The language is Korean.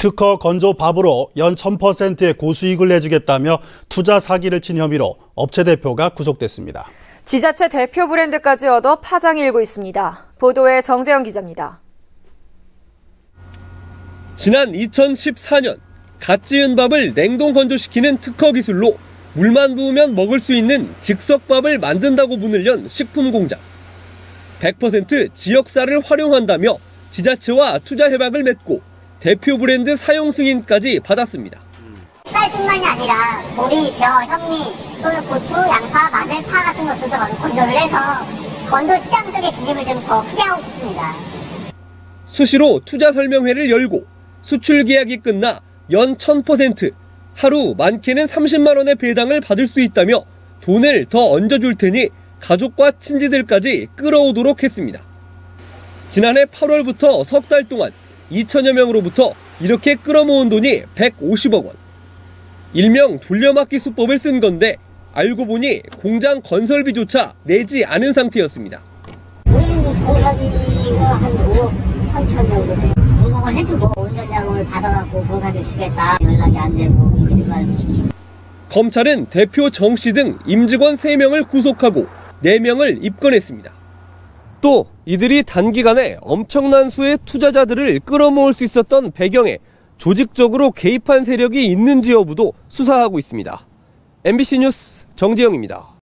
특허 건조 밥으로 연 1000%의 고수익을 내주겠다며 투자 사기를 친 혐의로 업체 대표가 구속됐습니다. 지자체 대표 브랜드까지 얻어 파장이 일고 있습니다. 보도에 정재영 기자입니다. 지난 2014년 갓 지은 밥을 냉동 건조시키는 특허 기술로 물만 부으면 먹을 수 있는 즉석밥을 만든다고 문을 연 식품 공장. 100% 지역사를 활용한다며 지자체와 투자 협약을 맺고 대표 브랜드 사용 승인까지 받았습니다. 쌀뿐만이 아니라 보리, 벼, 현미 또는 고추, 양파, 마늘, 파 같은 것들도 건조를 해서 건조 시장 쪽에 진입을 좀 더 크게 하고 싶습니다. 수시로 투자 설명회를 열고 수출 계약이 끝나 연 1000% 하루 많게는 30만 원의 배당을 받을 수 있다며 돈을 더 얹어줄 테니 가족과 친지들까지 끌어오도록 했습니다. 지난해 8월부터 석 달 동안 2천여 명으로부터 이렇게 끌어모은 돈이 150억 원. 일명 돌려막기 수법을 쓴 건데 알고 보니 공장 건설비조차 내지 않은 상태였습니다. 우리는 공사비가 한 5억 3천 정도 돼요. 등록을 해주고 운전자금을 받아갖고 공사비 주겠다 연락이 안 되고 거짓말도 시키고 검찰은 대표 정 씨 등 임직원 3명을 구속하고 4명을 입건했습니다. 또 이들이 단기간에 엄청난 수의 투자자들을 끌어모을 수 있었던 배경에 조직적으로 개입한 세력이 있는지 여부도 수사하고 있습니다. MBC 뉴스 정재영입니다.